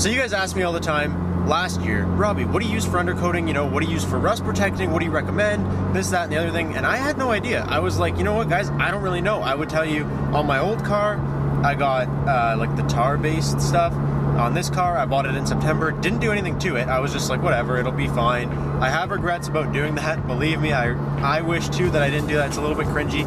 So you guys ask me all the time last year, Robbie, what do you use for undercoating? You know, what do you use for rust protecting? What do you recommend? This, that, and the other thing. And I had no idea. I was like, you know what, guys, I don't really know. I would tell you on my old car, I got uh, like the tar based stuff. On this car, I bought it in September. Didn't do anything to it. I was just like, whatever, it'll be fine. I have regrets about doing that. Believe me, I I wish too that I didn't do that. It's a little bit cringy,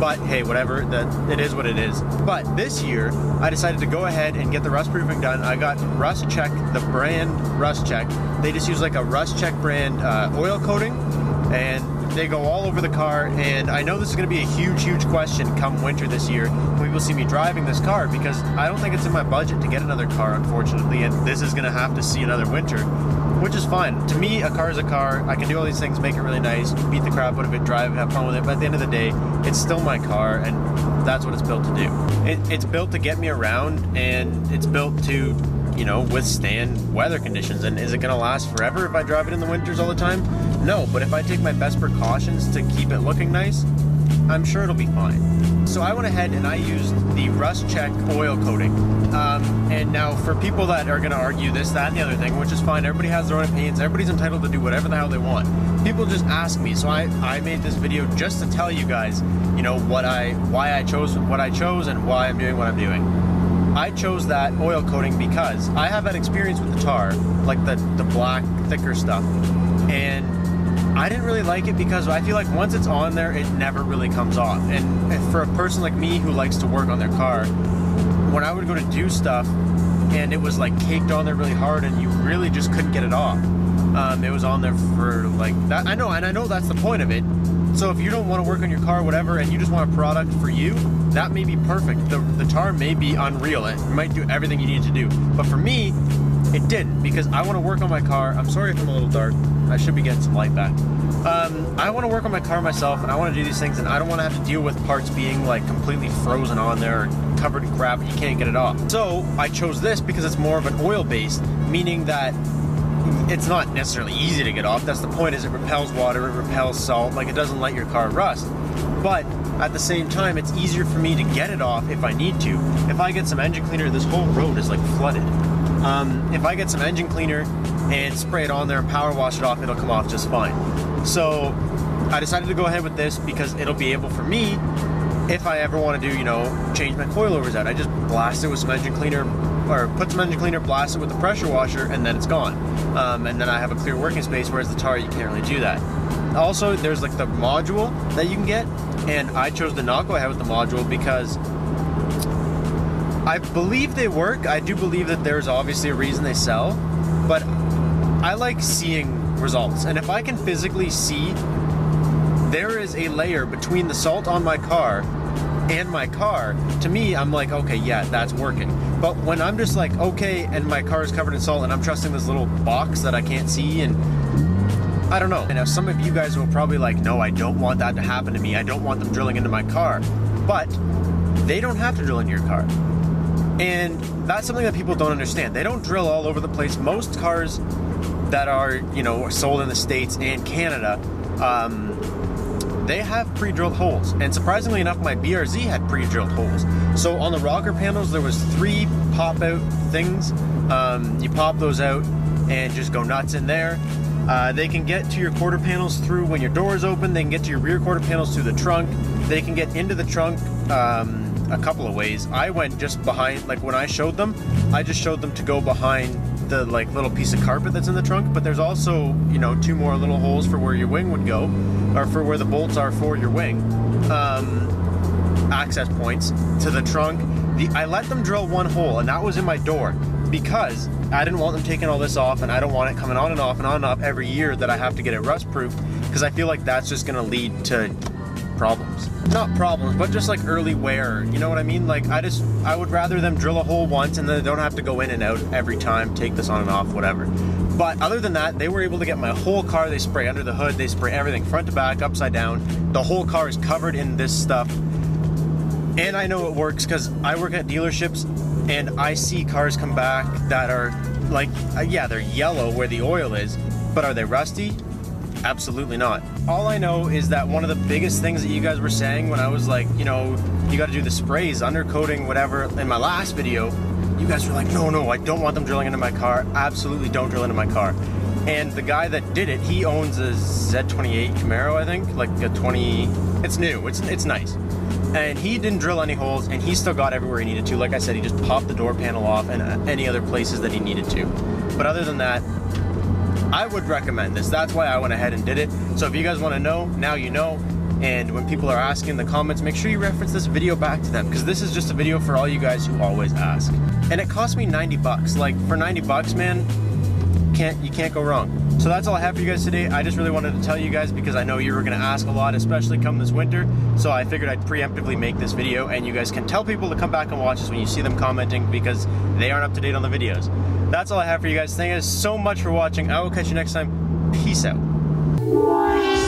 but hey, whatever. That it is what it is. But this year, I decided to go ahead and get the rust proofing done. I got Rust Check, the brand Rust Check. They just use like a Rust Check brand uh, oil coating, and they go all over the car, and I know this is going to be a huge, huge question come winter this year when people see me driving this car because I don't think it's in my budget to get another car, unfortunately, and this is going to have to see another winter, which is fine. To me, a car is a car. I can do all these things, make it really nice, beat the crap out of it, drive, have fun with it, but at the end of the day, it's still my car, and that's what it's built to do. It, it's built to get me around, and it's built to you know, withstand weather conditions. And is it going to last forever if I drive it in the winters all the time? No, but if I take my best precautions to keep it looking nice, I'm sure it'll be fine. So I went ahead and I used the Rust Check oil coating. Um, and now for people that are going to argue this, that, and the other thing, which is fine, everybody has their own opinions, everybody's entitled to do whatever the hell they want. People just ask me, so I, I made this video just to tell you guys, you know, what I, why I chose what I chose and why I'm doing what I'm doing. I chose that oil coating because I have had experience with the tar, like the, the black, thicker stuff. And I didn't really like it because I feel like once it's on there, it never really comes off. And for a person like me who likes to work on their car, when I would go to do stuff and it was like caked on there really hard and you really just couldn't get it off. Um, it was on there for like that. I know, and I know that's the point of it. So if you don't want to work on your car, whatever, and you just want a product for you, that may be perfect. The, the tar may be unreal. It might do everything you need to do. But for me, it didn't because I want to work on my car. I'm sorry if I'm a little dark. I should be getting some light back. Um, I want to work on my car myself and I want to do these things and I don't want to have to deal with parts being like completely frozen on there covered in crap you can't get it off. So I chose this because it's more of an oil based, meaning that it's not necessarily easy to get off. That's the point is it repels water, it repels salt, like it doesn't let your car rust. But at the same time, it's easier for me to get it off if I need to. If I get some engine cleaner, this whole road is like flooded. Um, if I get some engine cleaner and spray it on there and power wash it off, it'll come off just fine. So I decided to go ahead with this because it'll be able for me if I ever want to do, you know, change my coilovers out. I just blast it with some engine cleaner, or put some engine cleaner, blast it with the pressure washer, and then it's gone. Um, and then I have a clear working space, whereas the tar, you can't really do that. Also, there's like the module that you can get, and I chose to not go ahead with the module because I believe they work. I do believe that there's obviously a reason they sell, but I like seeing results. And if I can physically see there is a layer between the salt on my car and my car, to me, I'm like, okay, yeah, that's working. But when I'm just like, okay, and my car is covered in salt and I'm trusting this little box that I can't see and I don't know. And now some of you guys will probably like, no, I don't want that to happen to me. I don't want them drilling into my car. But they don't have to drill into your car. And that's something that people don't understand. They don't drill all over the place. Most cars that are, you know, sold in the States and Canada, um, they have pre-drilled holes. And surprisingly enough, my BRZ had pre-drilled holes. So on the rocker panels, there was three pop-out things. Um, you pop those out and just go nuts in there. Uh, they can get to your quarter panels through when your door is open. They can get to your rear quarter panels through the trunk. They can get into the trunk um, a couple of ways. I went just behind, like when I showed them, I just showed them to go behind the like little piece of carpet that's in the trunk, but there's also, you know, two more little holes for where your wing would go, or for where the bolts are for your wing. Um, access points to the trunk. The, I let them drill one hole, and that was in my door because I didn't want them taking all this off, and I don't want it coming on and off and on and off every year that I have to get it rust proof because I feel like that's just going to lead to problems. Not problems, but just like early wear. You know what I mean? Like I just I would rather them drill a hole once and then they don't have to go in and out every time, take this on and off, whatever. But other than that, they were able to get my whole car. They spray under the hood, they spray everything front to back, upside down. The whole car is covered in this stuff. And I know it works because I work at dealerships and I see cars come back that are like, uh, yeah, they're yellow where the oil is, but are they rusty? Absolutely not. All I know is that one of the biggest things that you guys were saying when I was like, you know, you got to do the sprays, undercoating, whatever, in my last video, you guys were like, no, no, I don't want them drilling into my car. Absolutely don't drill into my car. And the guy that did it, he owns a Z28 Camaro, I think, like a 20. It's new. It's it's nice. And he didn't drill any holes, and he still got everywhere he needed to. Like I said, he just popped the door panel off and uh, any other places that he needed to. But other than that, I would recommend this. That's why I went ahead and did it. So if you guys want to know, now you know. And when people are asking in the comments, make sure you reference this video back to them because this is just a video for all you guys who always ask. And it cost me 90 bucks. Like for 90 bucks, man, can't you can't go wrong. So that's all I have for you guys today. I just really wanted to tell you guys because I know you were gonna ask a lot, especially come this winter. So I figured I'd preemptively make this video and you guys can tell people to come back and watch this when you see them commenting because they aren't up to date on the videos. That's all I have for you guys. Thank you guys so much for watching. I will catch you next time. Peace out.